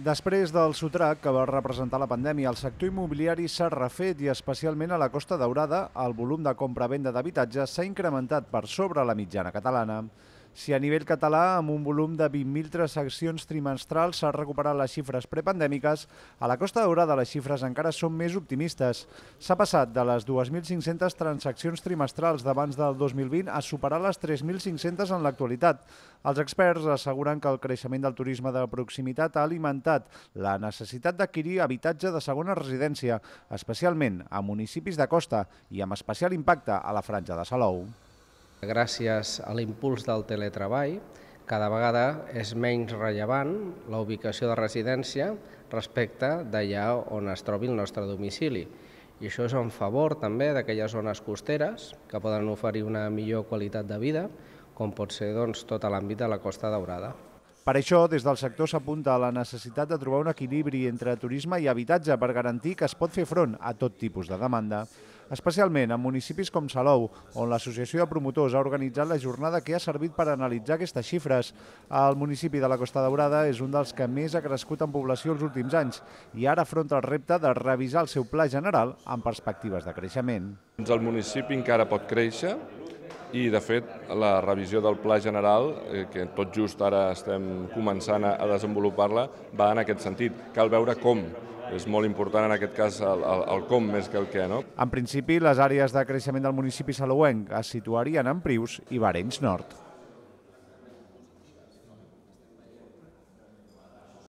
Després del sotrac que va representar la pandèmia, el sector immobiliari s'ha refet i especialment a la Costa Daurada el volum de compra-venda d'habitatge s'ha incrementat per sobre la mitjana catalana. Si a nivell català, amb un volum de 20.000 transaccions trimestrals, s'ha recuperat les xifres prepandèmiques, a la Costa Daurada les xifres encara són més optimistes. S'ha passat de les 2.500 transaccions trimestrals d'abans del 2020 a superar les 3.500 en l'actualitat. Els experts asseguren que el creixement del turisme de proximitat ha alimentat la necessitat d'adquirir habitatge de segona residència, especialment a municipis de costa i amb especial impacte a la franja de Salou. Gràcies a l'impuls del teletreball, cada vegada és menys rellevant la ubicació de residència respecte d'allà on es trobi el nostre domicili. I això és en favor també d'aquelles zones costeres que poden oferir una millor qualitat de vida, com pot ser doncs, tot l'àmbit de la Costa Daurada. Per això, des del sector s'apunta a la necessitat de trobar un equilibri entre turisme i habitatge per garantir que es pot fer front a tot tipus de demanda especialment en municipis com Salou, on l'Associació de Promotors ha organitzat la jornada que ha servit per analitzar aquestes xifres. El municipi de la Costa Daurada és un dels que més ha crescut en població els últims anys i ara afronta el repte de revisar el seu pla general amb perspectives de creixement. El municipi encara pot créixer, i de fet la revisió del pla general, eh, que tot just ara estem començant a desenvolupar-la, va en aquest sentit. Cal veure com és molt important en aquest cas el, el, el com més que el què. No? En principi, les àrees de creixement del municipi salouenc es situarien en Prius i Barenys Nord.